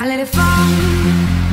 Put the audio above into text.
I let it fall.